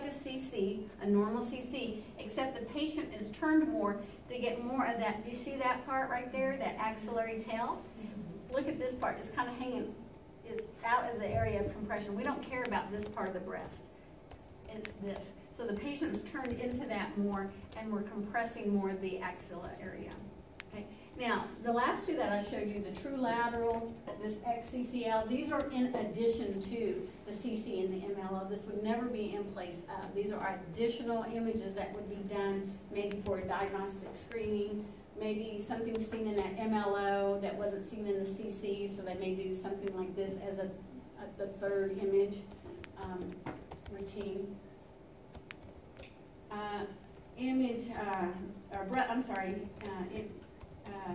like a CC, a normal CC, except the patient is turned more to get more of that. Do you see that part right there, that axillary tail? Look at this part. It's kind of hanging, it's out of the area of compression. We don't care about this part of the breast. It's this. So the patient's turned into that more, and we're compressing more of the axilla area. Okay. Now, the last two that I showed you, the true lateral, this XCCL, these are in addition to the CC and the MLO. This would never be in place of. These are additional images that would be done maybe for a diagnostic screening, maybe something seen in that MLO that wasn't seen in the CC, so they may do something like this as a, a the third image um, routine. Uh, image, uh, or I'm sorry, uh, it, uh,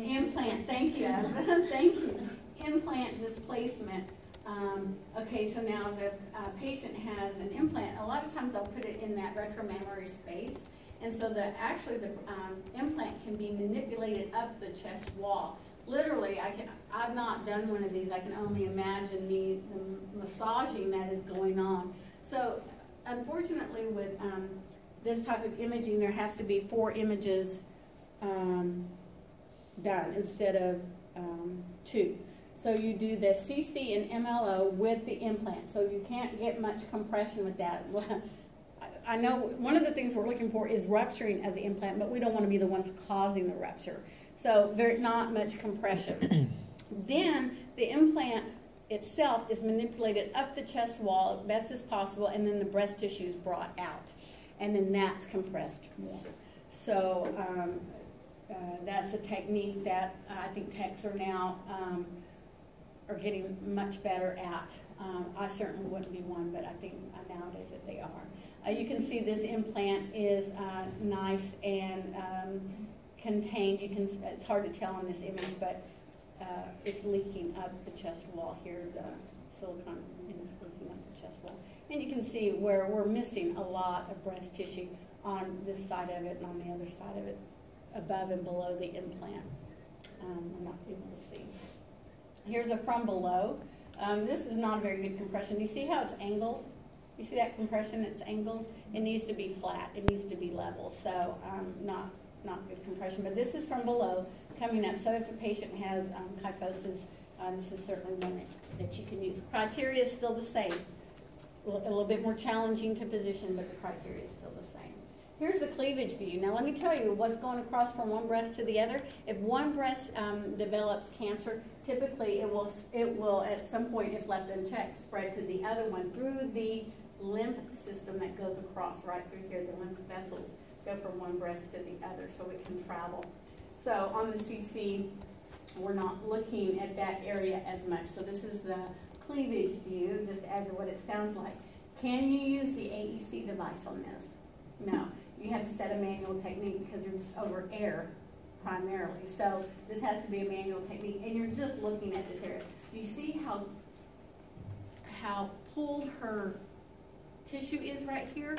implants, thank you, thank you. Implant displacement. Um, okay, so now the uh, patient has an implant. A lot of times I'll put it in that retromammary space. And so the actually the um, implant can be manipulated up the chest wall. Literally, I can, I've not done one of these. I can only imagine the, the massaging that is going on. So unfortunately with um, this type of imaging, there has to be four images um, done instead of um, two. So you do the CC and MLO with the implant. So you can't get much compression with that. I know one of the things we're looking for is rupturing of the implant, but we don't want to be the ones causing the rupture. So there's not much compression. then the implant itself is manipulated up the chest wall as best as possible, and then the breast tissue is brought out, and then that's compressed more. So um, uh, that's a technique that I think techs are now um, are getting much better at. Um, I certainly wouldn't be one, but I think nowadays that they are. Uh, you can see this implant is uh, nice and um, contained. You can. It's hard to tell on this image, but uh, it's leaking up the chest wall here. The silicone is leaking up the chest wall. And you can see where we're missing a lot of breast tissue on this side of it and on the other side of it, above and below the implant. Um, we're not able to see. Here's a from below. Um, this is not a very good compression. You see how it's angled? You see that compression? It's angled. It needs to be flat. It needs to be level. So um, not not good compression. But this is from below coming up. So if a patient has um, kyphosis, uh, this is certainly one that, that, you can use. Criteria is still the same. A little, bit more challenging to position, but the criteria is still the same. Here's the cleavage view. Now let me tell you what's going across from one breast to the other. If one breast um, develops cancer, typically it will, it will at some point, if left unchecked, spread to the other one through the lymph system that goes across right through here, the lymph vessels go from one breast to the other so it can travel. So on the CC, we're not looking at that area as much. So this is the cleavage view, just as what it sounds like. Can you use the AEC device on this? No. You have to set a manual technique because you're just over air primarily. So this has to be a manual technique, and you're just looking at this area. Do you see how how pulled her tissue is right here?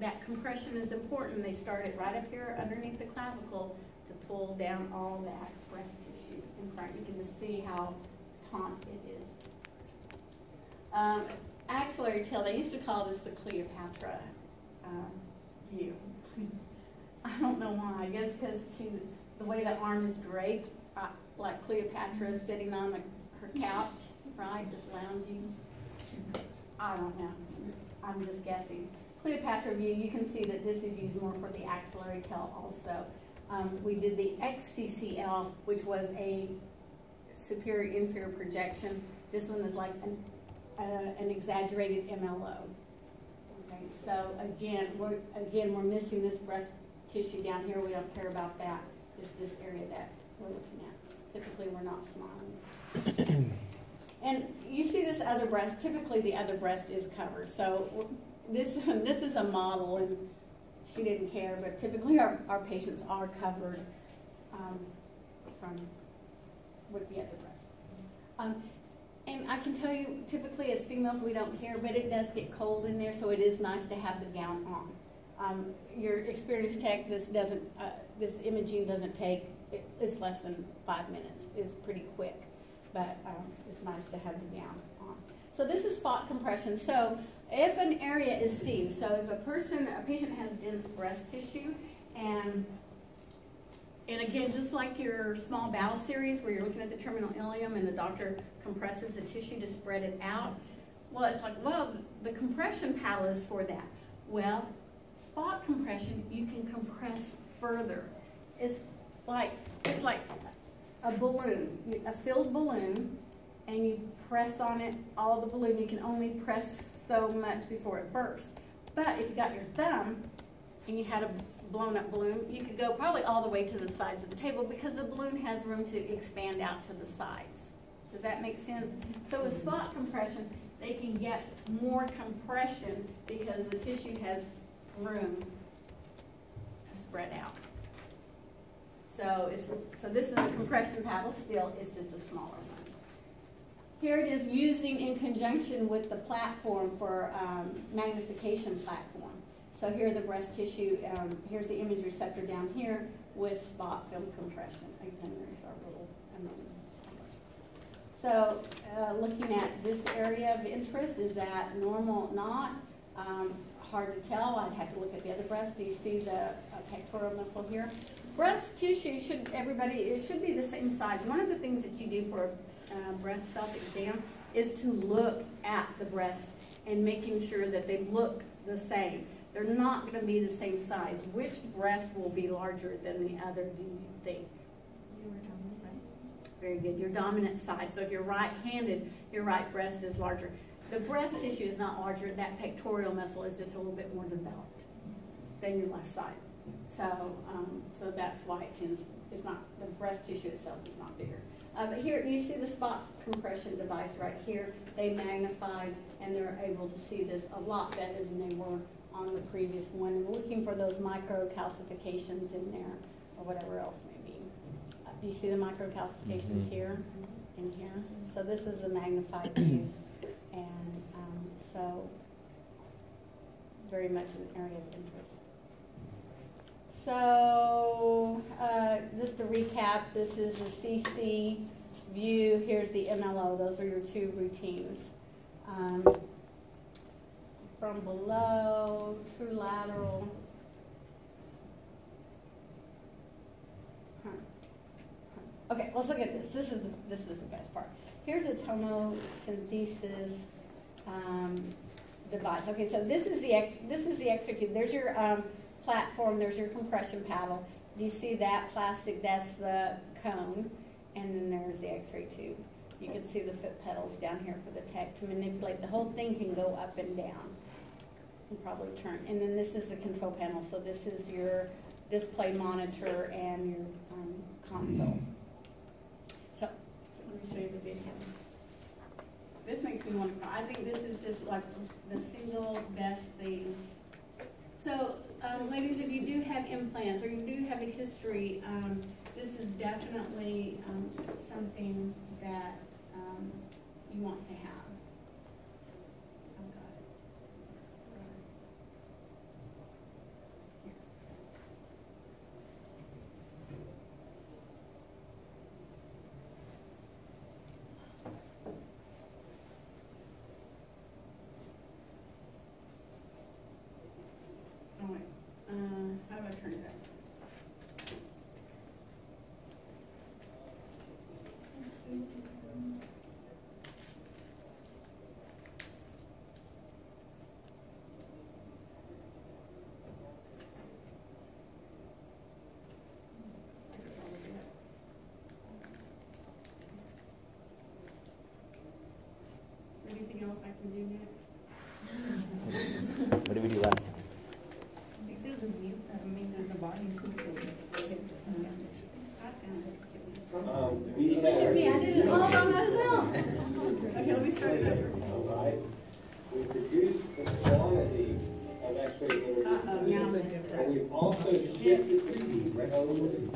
That compression is important. They start it right up here underneath the clavicle to pull down all that breast tissue in front. You can just see how taut it is. Um, axillary tail, they used to call this the Cleopatra um, view. I don't know why. I guess because she, the way the arm is draped, uh, like Cleopatra sitting on the, her couch, right, just lounging. I don't know. I'm just guessing. Cleopatra view, you can see that this is used more for the axillary tail also. Um, we did the XCCL, which was a superior inferior projection. This one is like an, uh, an exaggerated MLO. Okay, so again, we're again we're missing this breast tissue down here. We don't care about that. It's this area that we're looking at. Typically, we're not smiling. and you see this other breast. Typically, the other breast is covered. So this this is a model and she didn't care, but typically our, our patients are covered um, from with the other breast. Um, and I can tell you, typically as females, we don't care, but it does get cold in there, so it is nice to have the gown on. Um, your experienced tech, this doesn't, uh, this imaging doesn't take, it, it's less than five minutes. It's pretty quick, but um, it's nice to have the gown on. So this is spot compression. So if an area is seen, so if a person, a patient has dense breast tissue, and and again, just like your small bowel series where you're looking at the terminal ileum and the doctor compresses the tissue to spread it out, well, it's like, well, the compression paddle is for that. Well, spot compression, you can compress further. It's like, it's like a balloon, a filled balloon, and you press on it, all the balloon, you can only press so much before it bursts. But if you got your thumb and you had a blown up balloon, you could go probably all the way to the sides of the table because the balloon has room to expand out to the sides. Does that make sense? So with spot compression, they can get more compression because the tissue has room to spread out. So, so this is a compression paddle still, it's just a smaller one. Here it is using in conjunction with the platform for um, magnification platform. So here the breast tissue, um, here's the image receptor down here with spot film compression. Again, there's our little So uh, looking at this area of interest, is that normal, not? Um, hard to tell. I'd have to look at the other breast. Do you see the uh, pectoral muscle here? Breast tissue should, everybody, it should be the same size. One of the things that you do for uh, breast self-exam is to look at the breasts and making sure that they look the same. They're not going to be the same size. Which breast will be larger than the other, do you think? Very good. Your dominant side. So if you're right-handed, your right breast is larger. The breast tissue is not larger. That pectoral muscle is just a little bit more developed than your left side. So, um, so that's why it tends. It's not the breast tissue itself is not bigger. Uh, but here you see the spot compression device right here. They magnified and they're able to see this a lot better than they were on the previous one. And looking for those micro calcifications in there or whatever else may be. Do you see the micro calcifications mm -hmm. here and here? So this is the magnified view. And um, so very much an area of interest. So uh, just to recap, this is the CC view. Here's the MLO. Those are your two routines. Um, from below, true lateral. Okay, let's look at this. This is this is the best part. Here's a tomosynthesis um, device. Okay, so this is the X, this is the X-ray tube. There's your um, platform, there's your compression paddle. Do you see that plastic? That's the cone. And then there's the x-ray tube. You can see the foot pedals down here for the tech to manipulate. The whole thing can go up and down and probably turn. And then this is the control panel. So this is your display monitor and your um, console. The video. This makes me want to cry. I think this is just like the single best thing. So um, ladies, if you do have implants or you do have a history, um, this is definitely um, something that um, you want to have. Uh, anything else I can do next? what did we do last time? I think there's a mute, I mean, there's a volume too. Um, we have. Me, I all myself. Okay, let me start it. All right. We've reduced the quantity of X-ray And we've also shifted the codes and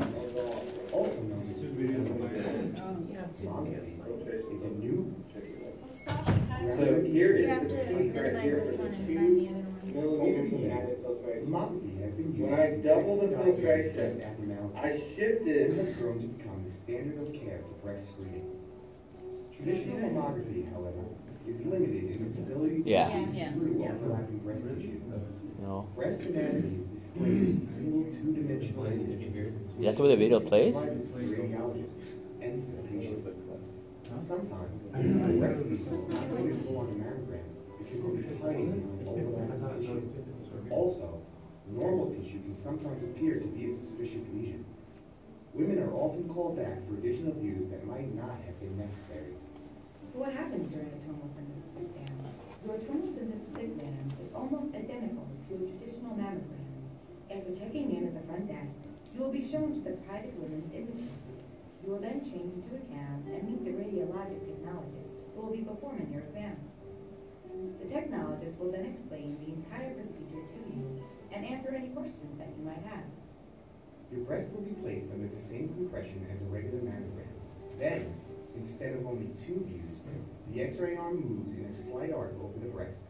Also as videos. Um, you have two new? So here is the key the two. When I double the filtration. I shifted has grown to become the standard of care for breast screening. Traditional mammography, however, is limited in its ability to Yeah. see Yeah. through Yeah. overlapping breast tissue. No. Breast anatomy is displayed as a single two-dimensional image. Is that the way the video plays? Surprises for the radiologist and for the patient. Sometimes, breast tissue is not visible on the mammogram because it is hiding behind overlapping tissue. Also, normal tissue can sometimes appear to be a suspicious lesion. Women are often called back for additional views that might not have been necessary. So what happens during a tomosynthesis exam? Your tomosynthesis exam is almost identical to a traditional mammogram. After checking in at the front desk, you will be shown to the private women's imaging suite. You will then change into a gown and meet the radiologic technologist who will be performing your exam. The technologist will then explain the entire procedure to you and answer any questions that you might have. Your breast will be placed under the same compression as a regular mammogram. Then, instead of only two views, the X-ray arm moves in a slight arc over the breast,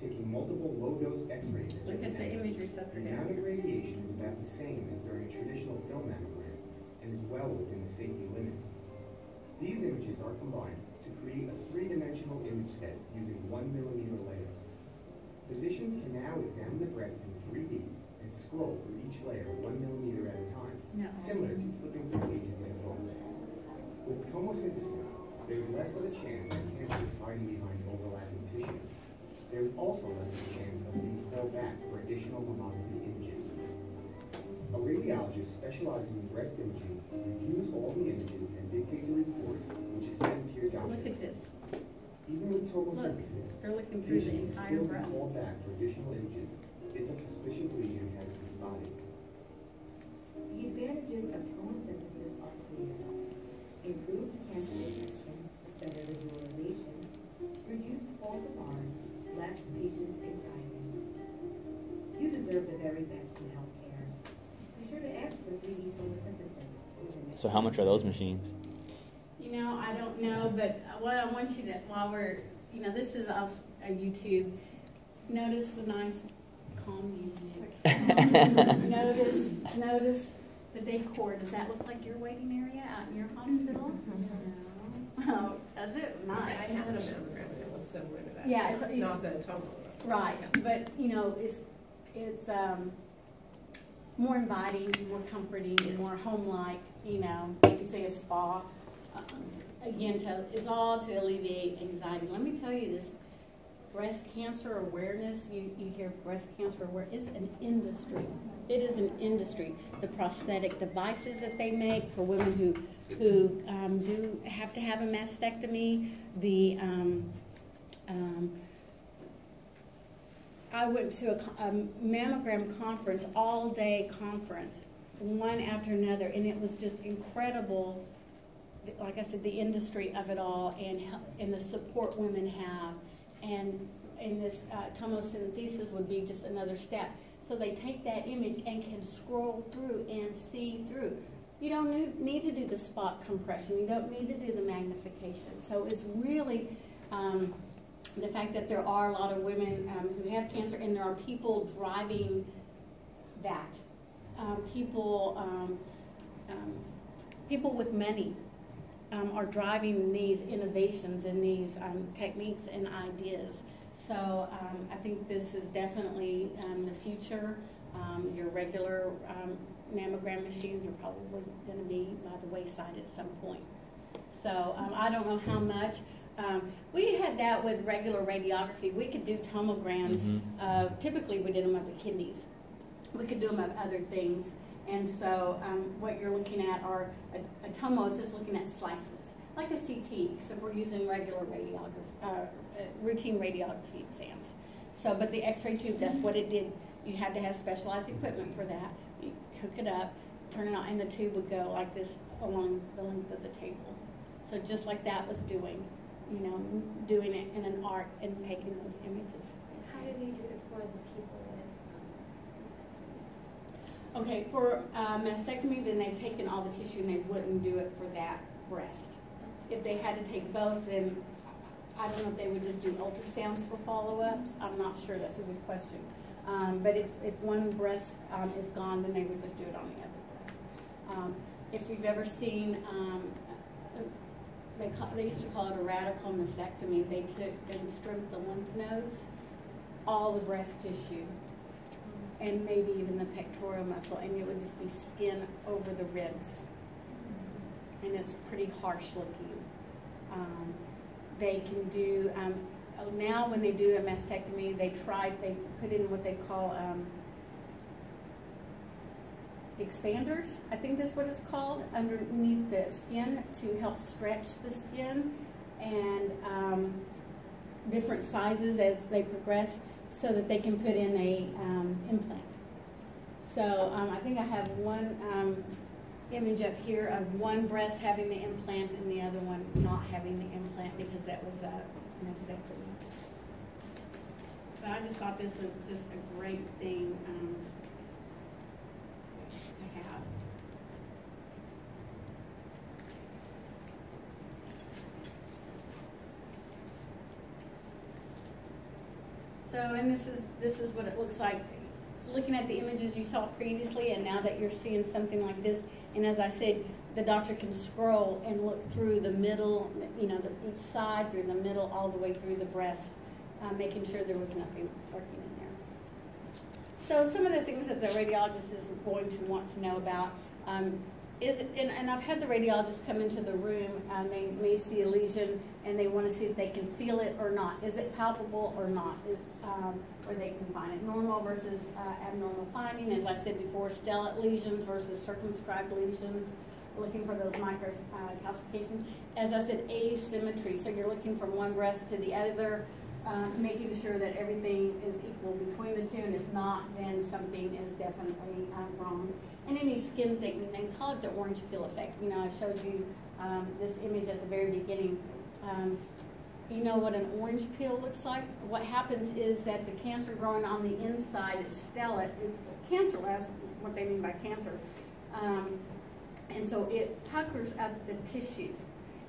taking multiple low-dose X-rays. Look at the image receptor The amount of radiation is about the same as during a traditional film mammogram and is well within the safety limits. These images are combined to create a three-dimensional image set using one millimeter layers. Physicians can now examine the breast in 3D and scroll through each layer one millimeter at a time, No, similar to flipping through pages in a book. With tomosynthesis, there is less of a chance that cancer is hiding behind overlapping tissue. There is also less of a chance of being called back for additional mammography images. A radiologist specializing in breast imaging reviews all the images and dictates a report, which is sent to your doctor. Look doctor. at this. Even with tomosynthesis, They're looking through the entire still be breast. called back for additional images if a suspicious lesion has been spotted. The advantages of tomosynthesis are clear. Improved cancer deserve the very best in healthcare. Be sure to ask for 3D tomosynthesis. So how much are those machines? You know, I don't know, but what I want you to, while we're, you know, this is off uh, YouTube, notice the nice calm music. Notice, notice the decor. Does that look like your waiting area out in your hospital? No. Oh, does it? I Nice. had a mammogram that was similar to that. Yeah, it's- it's- Not the tomo. though. Right, but, you know, it's, it's, um, more inviting, more comforting, more home-like, you know, like you say, a spa. Um, Again, to, it's all to alleviate anxiety. Let me tell you, this breast cancer awareness, you, you hear breast cancer awareness, is an industry. It is an industry. The prosthetic devices that they make for women who, who, um, do have to have a mastectomy, the, um, um, I went to a, a mammogram conference, all day conference, one after another, and it was just incredible. Like I said, the industry of it all and and the support women have, and and this uh, tomosynthesis would be just another step. So they take that image and can scroll through and see through. You don't need, to do the spot compression. You don't need to do the magnification. So it's really um, the fact that there are a lot of women um, who have cancer and there are people driving that. Um, people, um, um, people with money um, are driving these innovations and these um, techniques and ideas. So I think this is definitely the future. Your regular mammogram machines are probably going to be by the wayside at some point. So I don't know how much. Um, we had that with regular radiography. We could do tomograms. Mhm. Uh, typically, we did them of the kidneys. We could do them of other things. And so, um, what you're looking at are a, a tomo is just looking at slices, like a CT, except we're using regular radiography, uh, uh, routine radiography exams. So, but the X-ray tube, that's what it did. You had to have specialized equipment for that. You hook it up, turn it on, and the tube would go like this along the length of the table. So just like that was doing, you know, doing it in an art and taking those images. How did you do it for the people with um, Okay, for uh, mastectomy, then they've taken all the tissue and they wouldn't do it for that breast. If they had to take both, then I don't know if they would just do ultrasounds for follow-ups. I'm not sure. That's a good question. Um, but if, if one breast um, is gone, then they would just do it on the other breast. Um, if you've ever seen um, they call, they used to call it a radical mastectomy. They took and stripped the lymph nodes, all the breast tissue, and maybe even the pectoral muscle, and it would just be skin over the ribs. And it's pretty harsh looking. Um, they can do, um, now when they do a mastectomy, they try, they put in what they call, um, expanders, I think that's what it's called, underneath the skin to help stretch the skin and um, different sizes as they progress so that they can put in a um, implant. So um, I think I have one um, image up here of one breast having the implant and the other one not having the implant because that was a mastectomy. But I just thought this was just a great thing um, to have. So, and this is, this is what it looks like, looking at the images you saw previously, and now that you're seeing something like this, and as I said, the doctor can scroll and look through the middle, you know, the, each side, through the middle, all the way through the breast, uh, making sure there was nothing lurking in there. So some of the things that the radiologist is going to want to know about um, is, and, and I've had the radiologist come into the room, and they may see a lesion and they want to see if they can feel it or not. Is it palpable or not? Is, um, or they can find it normal versus uh, abnormal finding. As I said before, stellate lesions versus circumscribed lesions. Looking for those microcalcifications. uh. As I said, asymmetry. So you're looking from one breast to the other, uh, making sure that everything is equal between the two. And if not, then something is definitely uh, wrong. And any skin thickening, they call it the orange peel effect. You know, I showed you um, this image at the very beginning. Um, you know what an orange peel looks like? What happens is that the cancer growing on the inside is stellate, is cancer, that's what they mean by cancer. Um, and so it puckers up the tissue.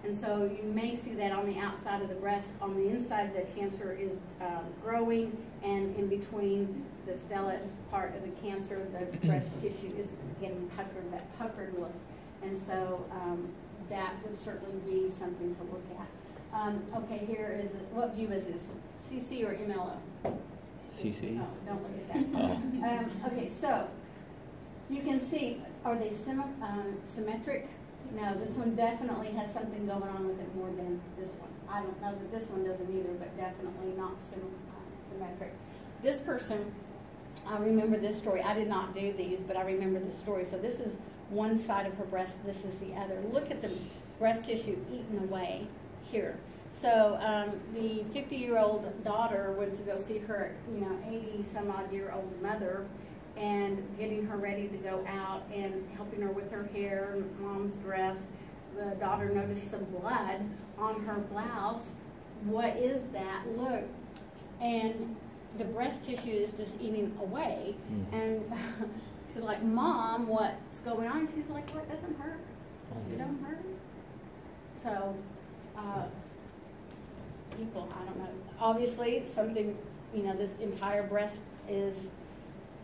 And so you may see that on the outside of the breast. On the inside, the cancer is um, growing, and in between the stellate part of the cancer, the breast tissue is getting puckered, that puckered look. And so um, that would certainly be something to look at. Um, okay, here is, what view is this? CC or MLO? CC. Oh, don't look at that. Oh. Um, okay, so you can see, are they symmet um, symmetric? No, this one definitely has something going on with it more than this one. I don't know that this one doesn't either, but definitely not sym symmetric. This person, I remember this story. I did not do these, but I remember this story. So this is one side of her breast, this is the other. Look at the breast tissue eaten away here. So um, the 50-year-old daughter went to go see her, you know, 80 some odd year old mother and getting her ready to go out and helping her with her hair, mom's dressed. The daughter noticed some blood on her blouse. What is that? Look. And the breast tissue is just eating away. Mm. And she's like, Mom, what's going on? She's like, What doesn't hurt? It don't hurt. So, uh, people, I don't know. Obviously, something, you know, this entire breast is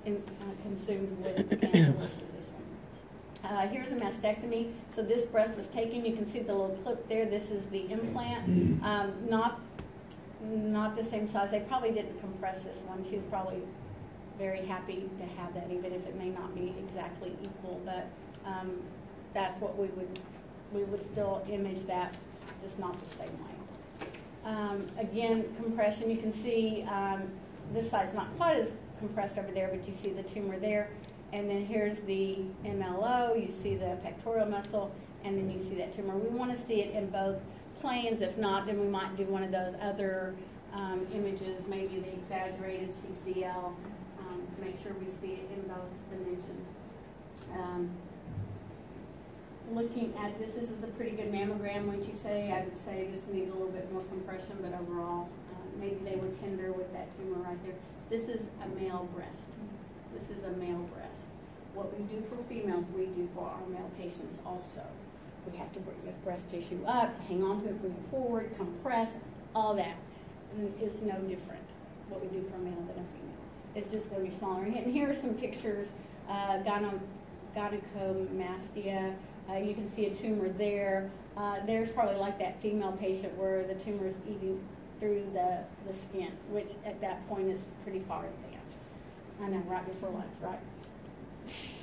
in, uh, consumed with cancer, which is this one. Uh, here's a mastectomy. So this breast was taken. You can see the little clip there. This is the implant. Um, not, not the same size. They probably didn't compress this one. She's probably very happy to have that, even if it may not be exactly equal. But um, that's what we would, we would still image that, just not the same way. Um, again, compression, you can see um, this side's not quite as compressed over there, but you see the tumor there. And then here's the MLO, you see the pectoral muscle, and then you see that tumor. We want to see it in both planes. If not, then we might do one of those other um, images, maybe the exaggerated CCL, um, make sure we see it in both dimensions. Um, looking at this, this is a pretty good mammogram, wouldn't you say? I would say this needs a little bit more compression, but overall, uh, maybe they were tender with that tumor. This is a male breast. This is a male breast. What we do for females, we do for our male patients also. We have to bring the breast tissue up, hang on to it, bring it forward, compress, all that is no different what we do for a male than a female. It's just going to be smaller. And here are some pictures, uh, gynecomastia. Uh, you can see a tumor there. Uh, there's probably like that female patient where the tumor is eating through the, the skin, which at that point is pretty far advanced. I know, right before lunch, right?